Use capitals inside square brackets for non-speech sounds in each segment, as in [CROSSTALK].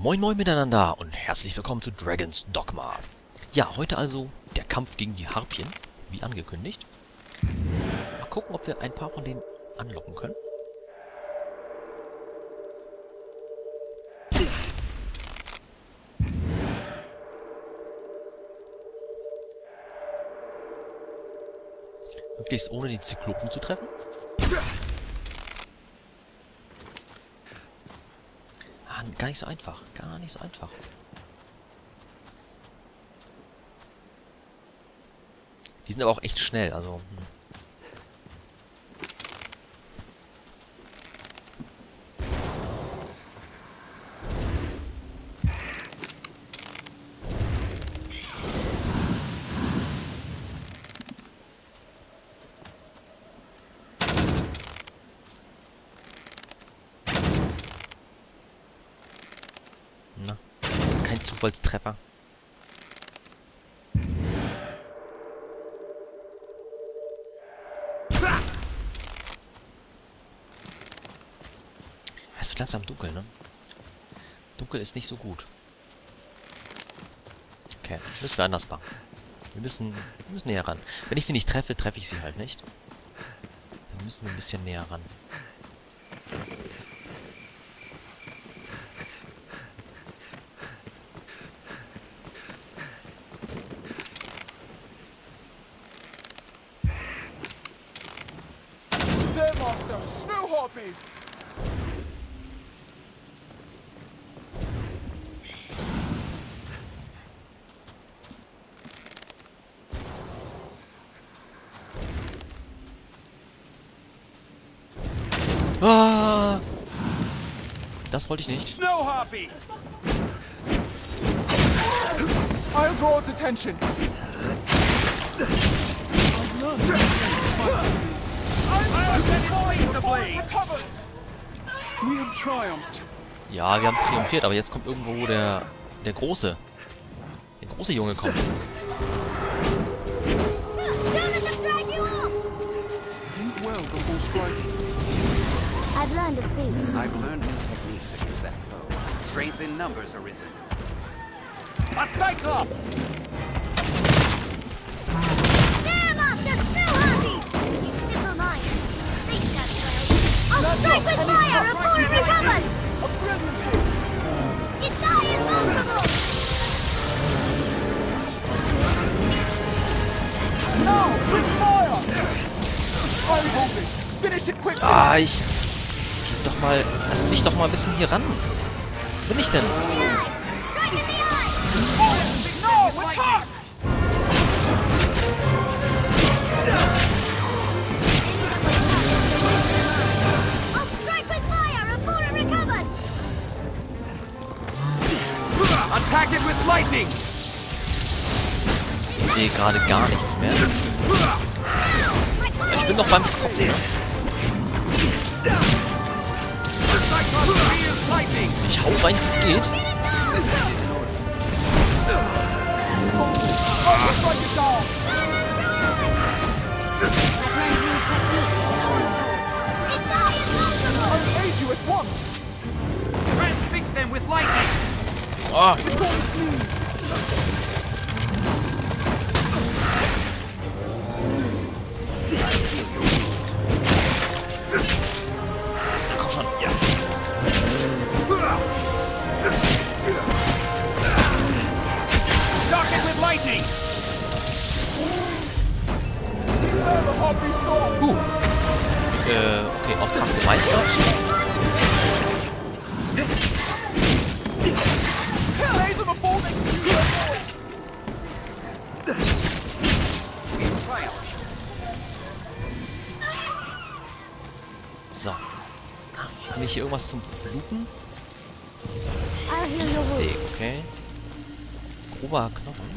Moin moin miteinander und herzlich willkommen zu Dragon's Dogma. Ja, heute also der Kampf gegen die Harpien, wie angekündigt. Mal gucken, ob wir ein paar von denen anlocken können. Möglichst ohne die Zyklopen zu treffen. Gar nicht so einfach. Gar nicht so einfach. Die sind aber auch echt schnell, also... Hm. Na, kein Zufallstreffer. Es wird langsam dunkel, ne? Dunkel ist nicht so gut. Okay, müssen wir anders machen. Wir müssen, wir müssen näher ran. Wenn ich sie nicht treffe, treffe ich sie halt nicht. Dann müssen wir ein bisschen näher ran. Stairmaster, snow harpies! Ah! Das wollte ich nicht. Snow harpy! I'll draw its attention. Ja, wir haben triumphiert, aber jetzt kommt irgendwo der, der Große. Der große Junge kommt. Think well before striking. I've learned of beasts. I've learned Strength in numbers arisen. A Cyclops! Stairmaster, snow harpies! It is simple-minded. Think that well. I'll strike with fire before it recovers! A brilliant hit! Its eye is vulnerable! Now, with fire! I'm holding. Finish it quickly! Ah, ich... Doch mal... Lass mich doch mal ein bisschen hier ran. Bin ich denn? Ich sehe gerade gar nichts mehr. Ich bin noch beim Kopf. Ich hau rein, wie es geht. I'll Zum Bluten? Heal your Steak, okay. Grober Knochen.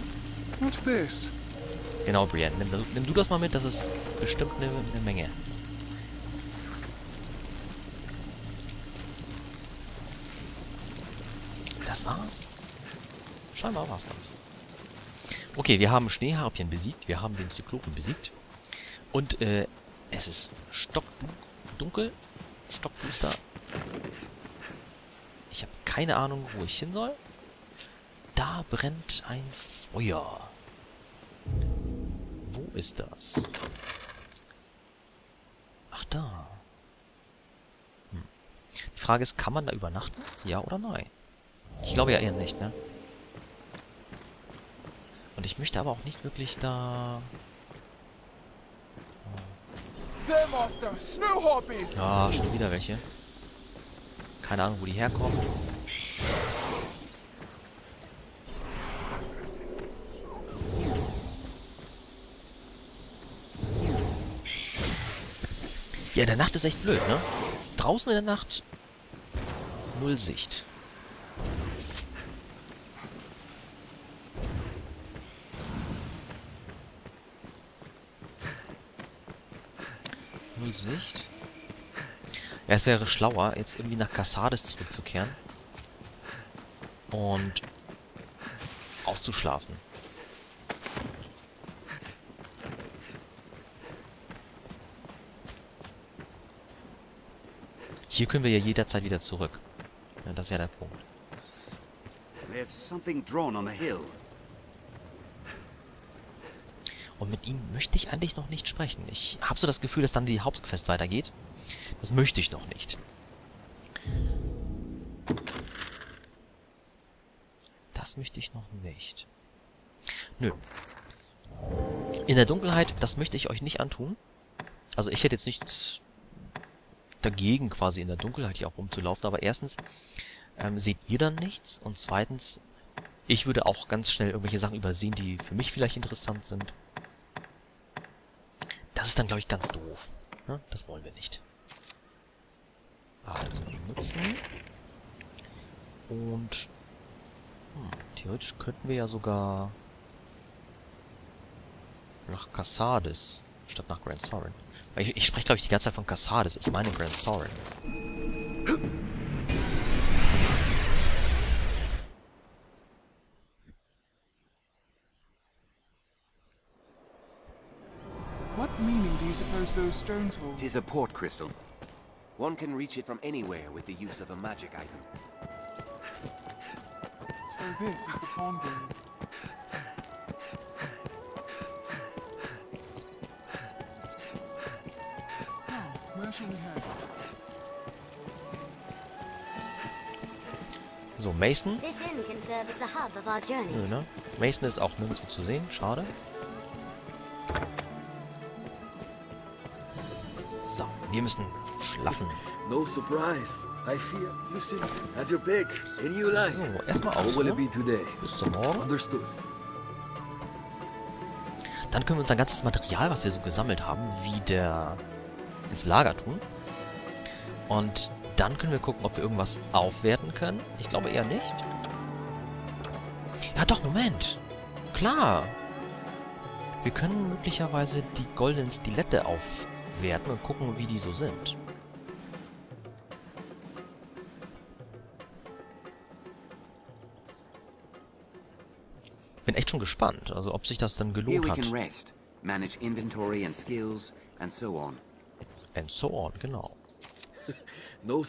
Genau, Brian. Nimm, nimm du das mal mit, das ist bestimmt eine, eine Menge. Das war's? Scheinbar war's das. Okay, wir haben Schneeharpien besiegt, wir haben den Zyklopen besiegt. Und äh, es ist stockdunkel, stockduster. Ich habe keine Ahnung, wo ich hin soll. Da brennt ein Feuer. Wo ist das? Ach, da. Hm. Die Frage ist, kann man da übernachten? Ja oder nein? Ich glaube ja eher nicht, ne? Und ich möchte aber auch nicht wirklich da... Ja, schon wieder welche. Keine Ahnung, wo die herkommen. Ja, in der Nacht ist echt blöd, ne? Draußen in der Nacht null Sicht. Null Sicht. Es wäre schlauer, jetzt irgendwie nach Cassades zurückzukehren. Und auszuschlafen. Hier können wir ja jederzeit wieder zurück. Ja, das ist ja der Punkt. Und mit ihm möchte ich eigentlich noch nicht sprechen. Ich habe so das Gefühl, dass dann die Hauptquest weitergeht. Das möchte ich noch nicht. Das möchte ich noch nicht. Nö. In der Dunkelheit, das möchte ich euch nicht antun. Also ich hätte jetzt nichts dagegen, quasi in der Dunkelheit hier auch rumzulaufen. Aber erstens ähm, seht ihr dann nichts. Und zweitens, ich würde auch ganz schnell irgendwelche Sachen übersehen, die für mich vielleicht interessant sind. Das ist dann, glaube ich, ganz doof. Ja, das wollen wir nicht. Also benutzen. Und hm, theoretisch könnten wir ja sogar nach Cassades statt nach Grand Sorin. Weil Ich, ich spreche, glaube ich, die ganze Zeit von Cassades. Ich meine Grand Sorin. What meaning do you suppose those stones hold? Tis a port crystal. One can reach it from anywhere with the use of a magic item. So this is the pawn room. Now, where shall we head? So, Mason. This inn can serve as the hub of our Nö, ne? Mason ist auch nirgendwo zu sehen. Schade. So, wir müssen schlafen. No surprise. I fear you see, have your pick. Any you like. So, erstmal ausruhen. today? Bis zum Morgen. Understood. Dann können wir unser ganzes Material, was wir so gesammelt haben, wieder ins Lager tun. Und dann können wir gucken, ob wir irgendwas aufwerten können. Ich glaube eher nicht. Ja, doch, Moment. Klar. Wir können möglicherweise die goldenen Stilette aufwerten und gucken, wie die so sind. Schon gespannt, also ob sich das dann gelohnt hat. manage inventory and skills, and so on. And so on, genau. [LAUGHS] No.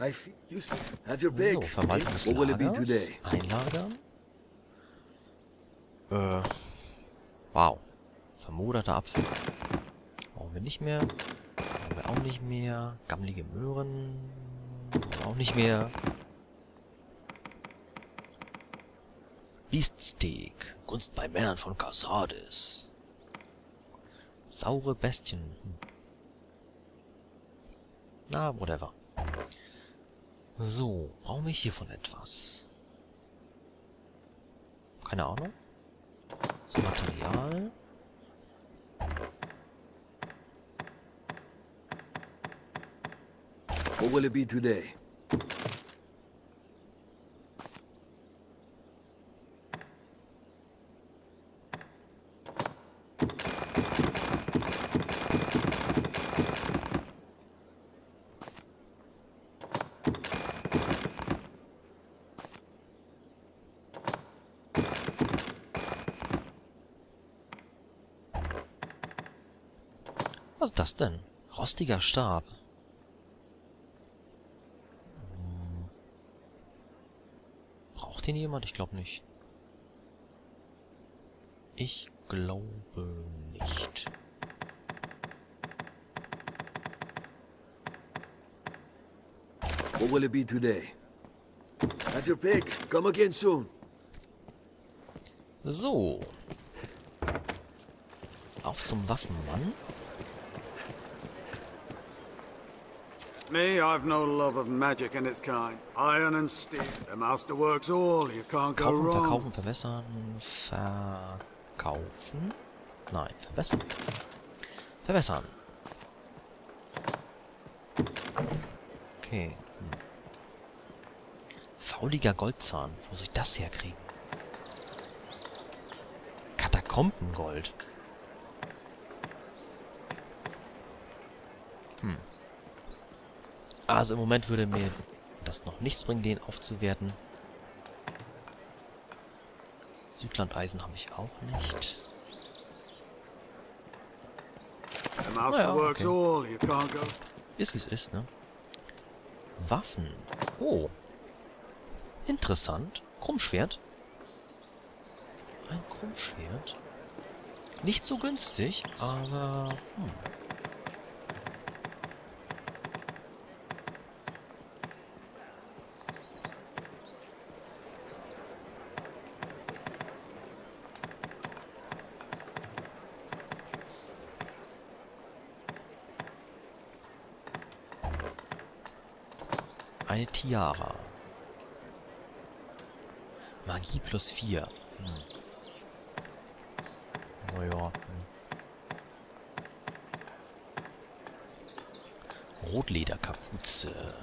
I you have your. So, Verwaltung des Lagers. Einlagern. Äh. Wow. Vermoderter Apfel. Brauchen wir nicht mehr. Brauchen wir auch nicht mehr. Gammlige Möhren. Brauchen wir auch nicht mehr. Beaststeak. Gunst bei Männern von Cassades. Saure Bestien. Hm. Na, whatever. So, brauchen wir hiervon etwas? Keine Ahnung. So, Material. What will it be today? Denn? Rostiger Stab. Hm. den jemand? Ich glaube nicht. Ich glaube nicht. What will it be today? Have your pick. Come again soon. So. Auf zum Waffenmann. Me, I've no love of magic in its kind. Iron and steel. The master works all. You can't go Kaufen, wrong. verkaufen, verbessern, verkaufen. Nein, verbessern. Verbessern. Okay. Hm. Fauliger Goldzahn. Wo soll ich das herkriegen? Katakombengold. Hm. Also im Moment würde mir das noch nichts bringen, den aufzuwerten. Südlandeisen habe ich auch nicht. The master Ja, works okay. Ist wie es ist, ne? Waffen. Oh. Interessant. Krummschwert. Ein Krummschwert. Nicht so günstig, aber... Hm. Tiara. Magie plus 4. Hm. Naja. Hm. Rotlederkapuze.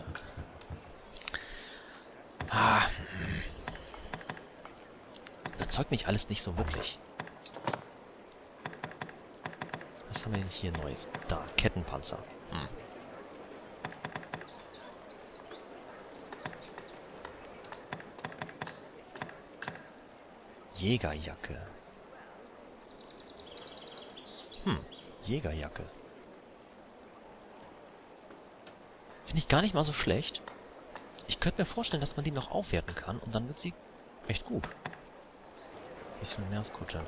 Ah. hm. Überzeugt mich alles nicht so wirklich. Was haben wir denn hier Neues? Da, Kettenpanzer. Hm. Jägerjacke. Hm, Jägerjacke. Finde ich gar nicht mal so schlecht. Ich könnte mir vorstellen, dass man die noch aufwerten kann und dann wird sie echt gut. Was für eine Meereskutte.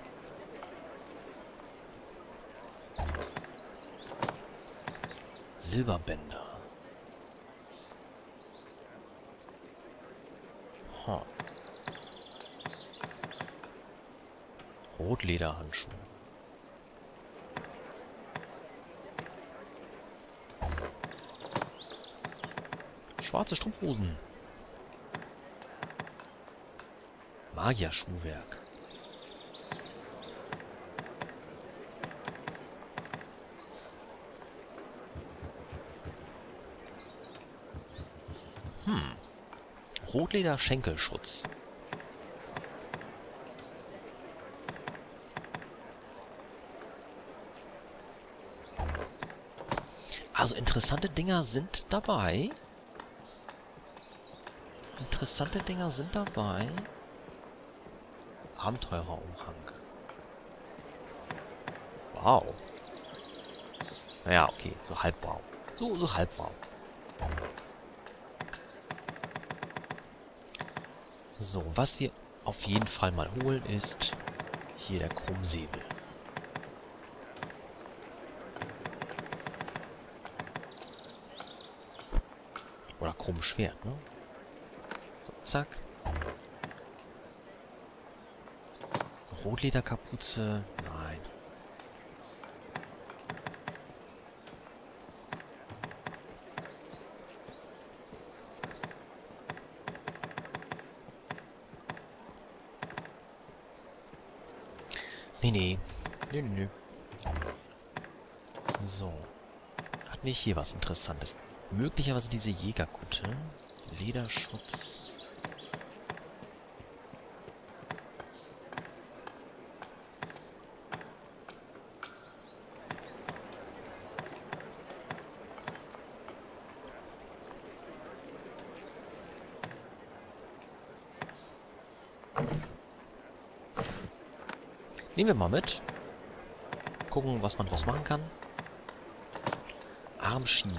Silberbänder. Ha. Rotlederhandschuhe. Schwarze Strumpfhosen. Magierschuhwerk. Hm. Rotleder Schenkelschutz. Also interessante Dinger sind dabei. Interessante Dinger sind dabei. Abenteurerumhang. Wow. Naja, okay, so halb wow. So, so halb wow. So, was wir auf jeden Fall mal holen ist hier der Krummsäbel. Oder Krummschwert, ne? So, zack. Rotlederkapuze? Nein. Nee, nee. Nö, nö, nö. So. Hat nicht hier was Interessantes. Möglicherweise diese Jägerkutte. Lederschutz. Nehmen wir mal mit. Gucken, was man draus machen kann. Armschienen.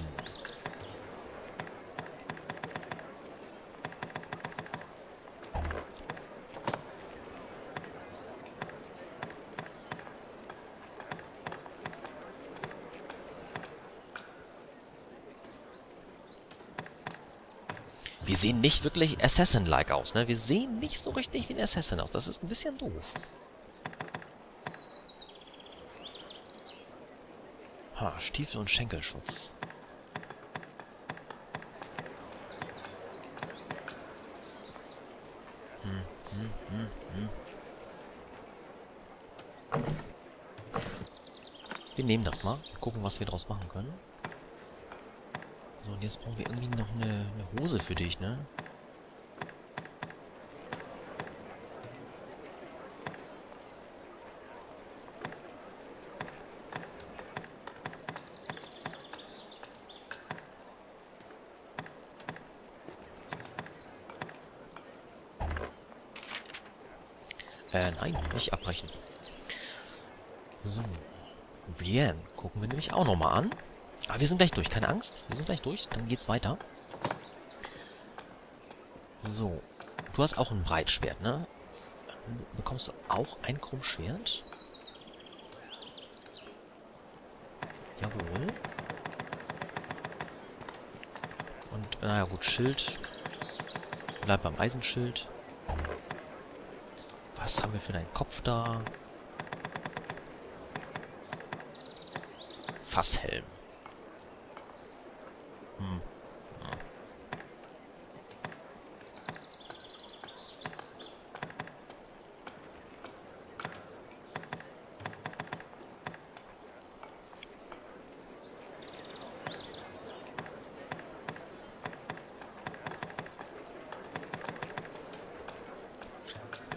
Wir sehen nicht wirklich Assassin-like aus, ne? Wir sehen nicht so richtig wie ein Assassin aus. Das ist ein bisschen doof. Ha, Stiefel und Schenkelschutz. Wir nehmen das mal und gucken, was wir draus machen können. Und jetzt brauchen wir irgendwie noch eine, eine Hose für dich, ne? Äh, nein, nicht abbrechen. So. Brienne gucken wir nämlich auch nochmal an. Wir sind gleich durch, keine Angst. Wir sind gleich durch, dann geht's weiter. So. Du hast auch ein Breitschwert, ne? Bekommst du auch ein Krummschwert? Jawohl. Und, naja gut, Schild. Bleib beim Eisenschild. Was haben wir für deinen Kopf da? Fasshelm.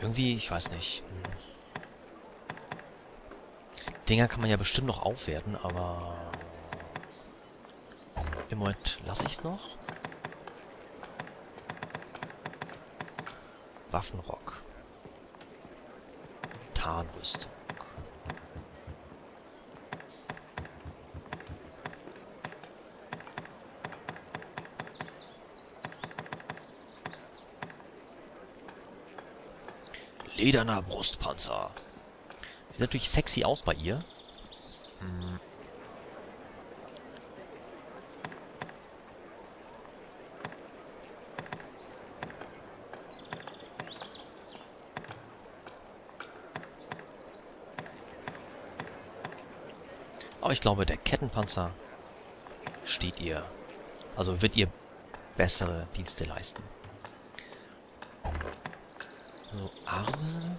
Irgendwie, ich weiß nicht. Hm. Dinger kann man ja bestimmt noch aufwerten, aber... Im Moment lasse ich es noch. Waffenrock. Tarnrüstung. Lederner Brustpanzer. Sieht natürlich sexy aus bei ihr. Hm. Ich glaube, der Kettenpanzer steht ihr. Also wird ihr bessere Dienste leisten. So, Arme.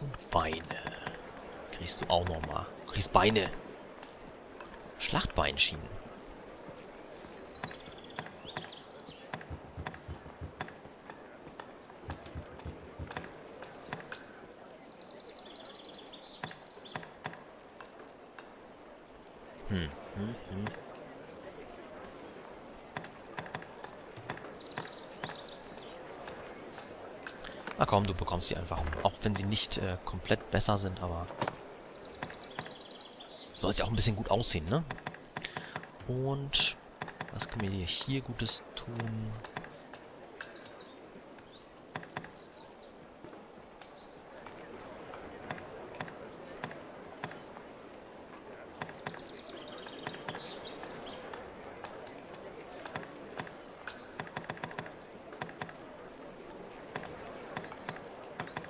Und Beine. Kriegst du auch nochmal. Du kriegst Beine. Schlachtbeinschienen. Hm, hm, hm. Na komm, du bekommst sie einfach. Auch wenn sie nicht äh, komplett besser sind, aber... Soll es ja auch ein bisschen gut aussehen, ne? Und... Was können wir hier Gutes tun?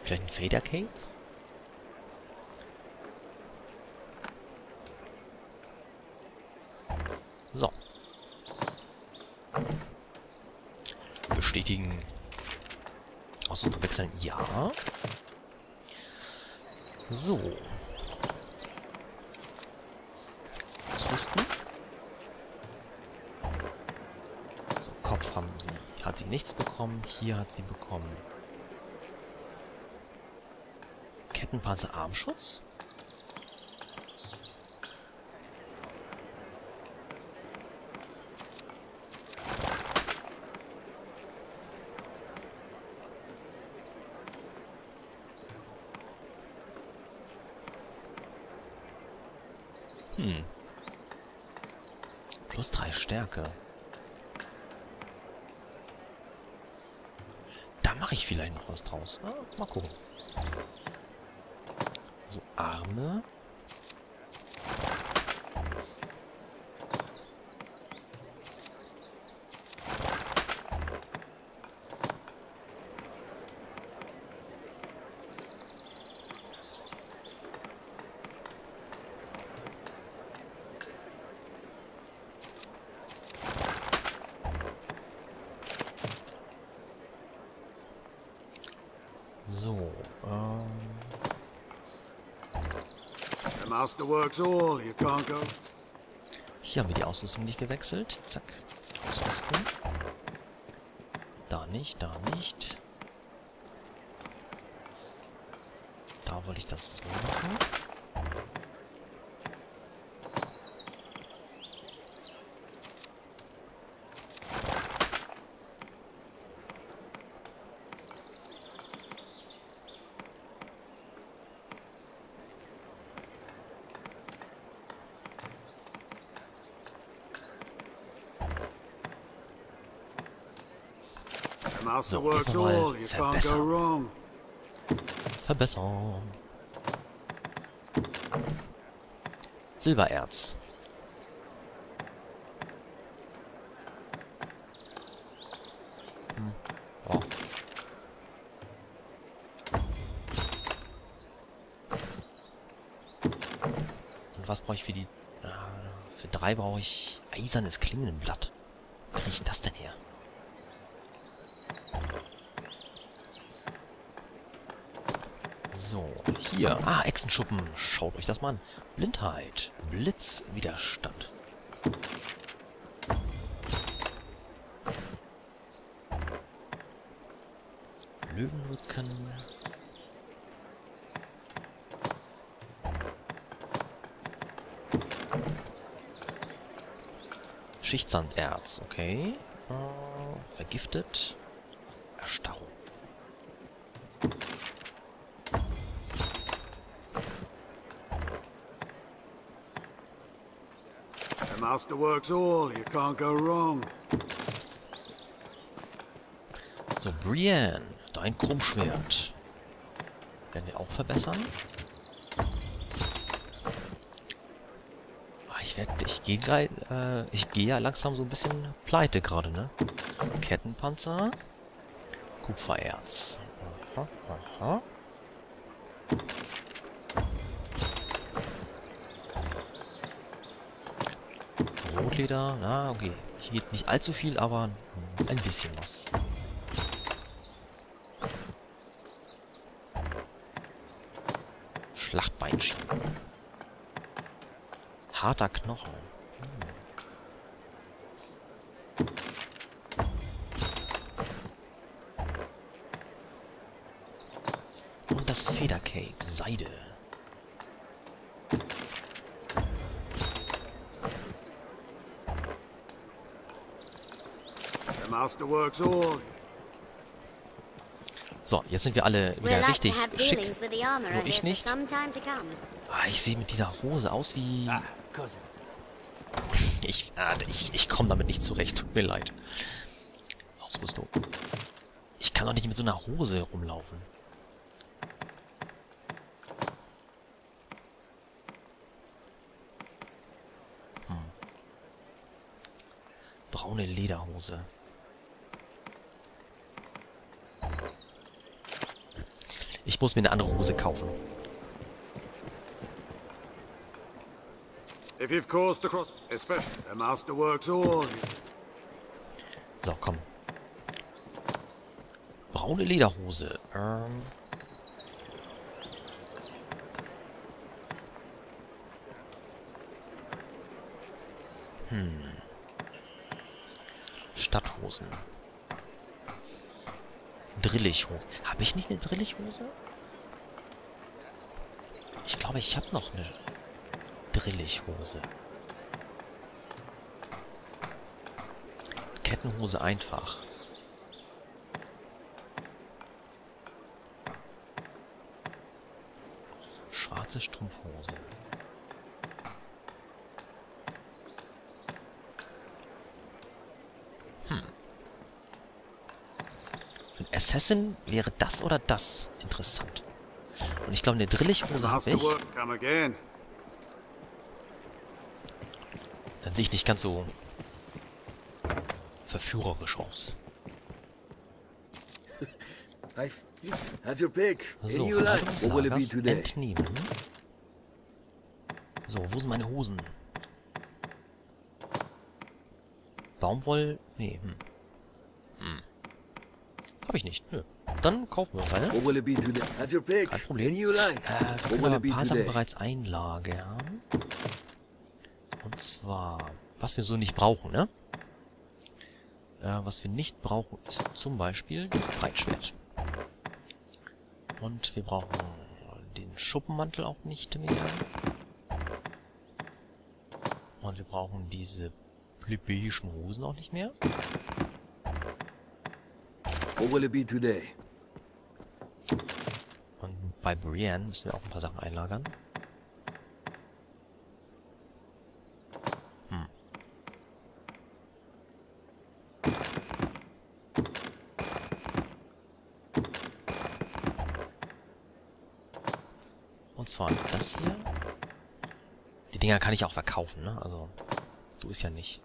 Vielleicht ein Fader Cape? Wechseln. Ja. So. Ausrüsten. So, Kopf haben sie. Hat sie nichts bekommen. Hier hat sie bekommen. Kettenpanzer Armschutz? Hm. Plus drei Stärke. Da mache ich vielleicht noch was draus. Na, mal gucken. So, Arme. Hier haben wir die Ausrüstung nicht gewechselt. Zack, ausrüsten. Da nicht, da nicht. Da wollte ich das so machen. So, jetzt noch mal verbessern. wrong. Verbessern. Silbererz. Hm. Oh. Und was brauche ich für die... Ah, für drei brauche ich eisernes Klingenblatt. Wo kriege ich das denn her? So, hier. Ah, Echsenschuppen. Schaut euch das mal an. Blindheit. Blitzwiderstand. Löwenrücken. Schichtsanderz, okay. Äh, vergiftet. Erstarrung. The master works all, you can't go wrong. So, Brienne, dein Krummschwert. Werden wir auch verbessern. Ah, Ich werde, ich gehe äh, ich gehe ja langsam so ein bisschen pleite gerade, ne? Kettenpanzer. Kupfererz. Aha, aha. Rotleder, na, okay. Hier geht nicht allzu viel, aber ein bisschen was. Schlachtbeinschienen. Harter Knochen. Und das Federcape, Seide. The master works all. So, jetzt sind wir alle wieder richtig schick. Nur ich nicht. Ah, ich sehe mit dieser Hose aus wie... Ah. Ich, ah, ich, ich komme damit nicht zurecht. Tut mir leid. Ausrüstung. Ich kann doch nicht mit so einer Hose rumlaufen. Hm. Braune Lederhose. Ich muss mir eine andere Hose kaufen. If you've caused the cross, especially the master works all. You... So, komm. Braune Lederhose. Ähm. Hm. Stadthosen. Drillichhose. Habe ich nicht eine Drillichhose? Ich glaube, ich habe noch eine Drillichhose. Kettenhose einfach. Schwarze Strumpfhose. Hm. Für einen Assassin wäre das oder das interessant. Und ich glaube, eine Drillichhose habe ich. Dann sehe ich nicht ganz so verführerisch aus. I you have your pick. So, Lagers entnehmen. So, wo sind meine Hosen? Baumwoll... Nee, hm. Hm. Hab ich nicht, nö. Dann kaufen wir uns eine. What will it be today? Have your pick. Kein Problem. Äh, wir können aber ein paar Sachen bereits einlagern. Und zwar, was wir so nicht brauchen, ne? Äh, was wir nicht brauchen, ist zum Beispiel das Breitschwert. Und wir brauchen den Schuppenmantel auch nicht mehr. Und wir brauchen diese plebejischen Hosen auch nicht mehr. What will it be today? Und bei Brienne müssen wir auch ein paar Sachen einlagern. Hm. Und zwar das hier. Die Dinger kann ich auch verkaufen, ne? Also, so ist ja nicht.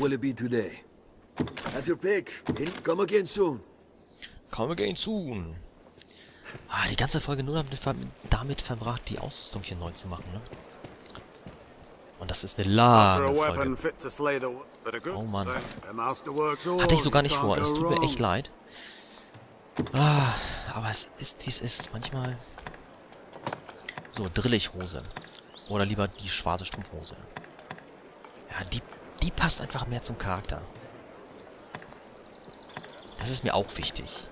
Will it be today? Have your pick. Come again soon. Come again soon. Ah, die ganze Folge nur damit, ver damit verbracht, die Ausrüstung hier neu zu machen, ne? Und das ist eine lange Folge. Oh, Mann. Hatte ich so gar nicht vor. Es tut mir echt leid. Ah, aber es ist, wie es ist. Manchmal... So, Drillichhose. Oder lieber die schwarze Strumpfhose. Ja, die, die passt einfach mehr zum Charakter. Das ist mir auch wichtig.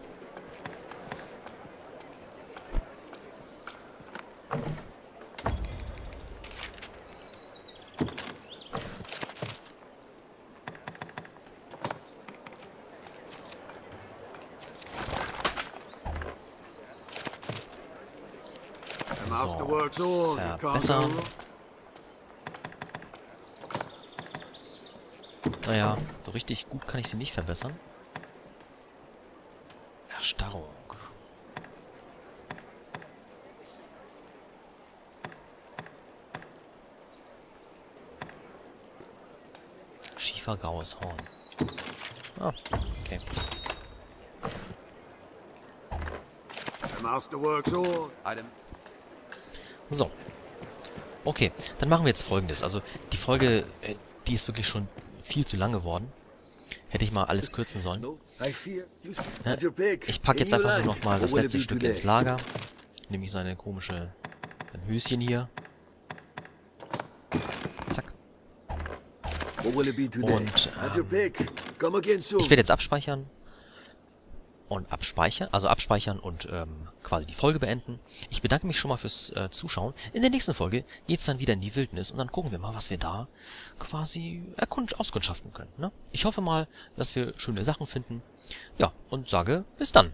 So, go verbessern. Naja, so richtig gut kann ich sie nicht verbessern. Erstarrung. Schiefergraues Horn. Ah, okay. A master works all. Item. So. Okay, dann machen wir jetzt folgendes. Also, die Folge, äh, die ist wirklich schon viel zu lang geworden. Hätte ich mal alles kürzen sollen. Ich packe jetzt einfach nur noch mal das letzte Stück ins Lager. Nämlich seine komische sein Höschen hier. Zack. Und, ähm. Ich werde jetzt abspeichern. Und abspeichern, also abspeichern und ähm, quasi die Folge beenden. Ich bedanke mich schon mal fürs äh, Zuschauen. In der nächsten Folge geht's dann wieder in die Wildnis und dann gucken wir mal, was wir da quasi erkund auskundschaften können. Ne? Ich hoffe mal, dass wir schöne Sachen finden. Ja, und sage bis dann.